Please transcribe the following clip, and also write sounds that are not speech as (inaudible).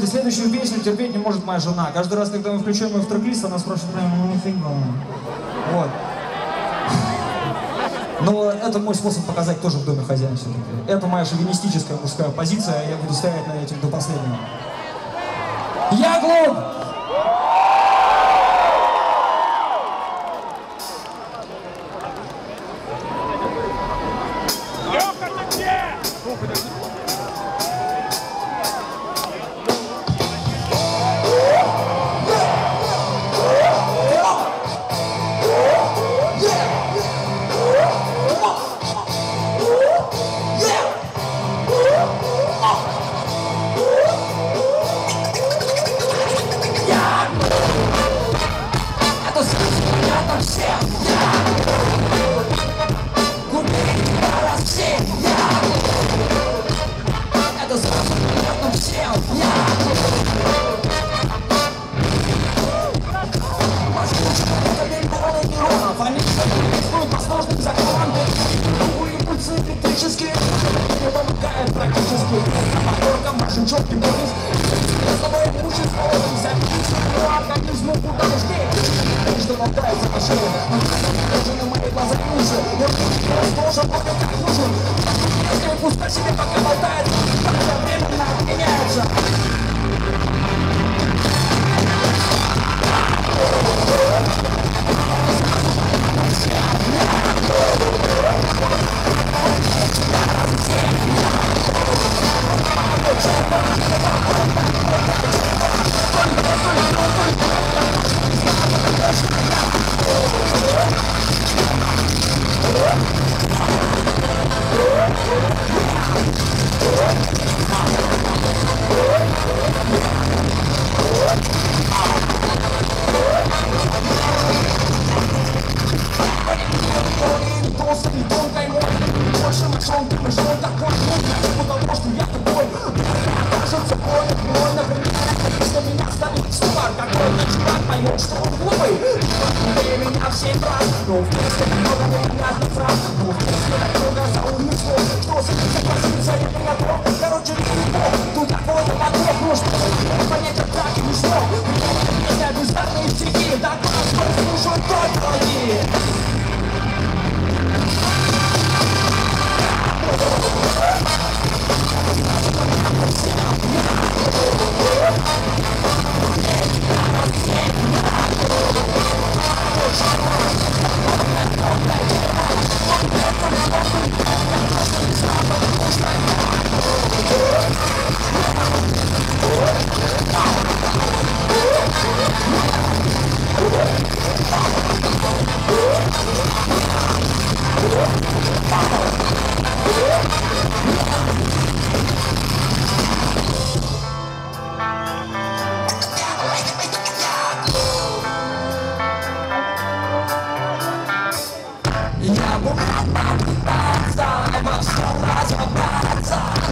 следующую песню терпеть не может моя жена. Каждый раз, когда мы включаем ее в трек-лист, она спрашивает, ну фигня. Вот. (laughs) Но это мой способ показать тоже в доме хозяина все-таки. Это моя шовинистическая мужская позиция, я буду стоять на этим до последнего. Я глуп! Леха? нашим четким вниз Я с тобой лучше справимся Ну а как не смог, куда уж ты Между болтается на шее Даже на мои глаза ниже Я тут тоже понял, как нужен Так что пускай себе пока болтает вопросы и тонкой мысли Больше мы чем ты, мы же такой путь Потому что я такой, кажется, боль Мой, например, если меня станет ступор Какой-то чувак поймет, что он глупый Для меня все брат, но вместе много приятных фраз Но вместе так много заумных слов Что за